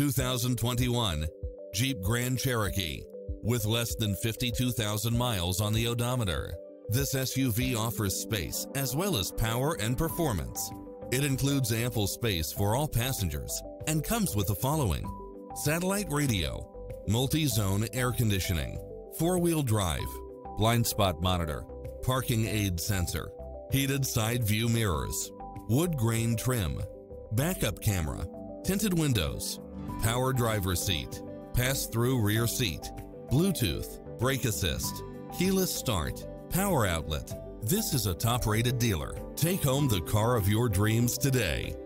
2021 Jeep Grand Cherokee. With less than 52,000 miles on the odometer, this SUV offers space as well as power and performance. It includes ample space for all passengers and comes with the following satellite radio, multi zone air conditioning, four wheel drive, blind spot monitor, parking aid sensor, heated side view mirrors, wood grain trim, backup camera, tinted windows, power driver seat, pass-through rear seat, Bluetooth, brake assist, keyless start, power outlet. This is a top-rated dealer. Take home the car of your dreams today.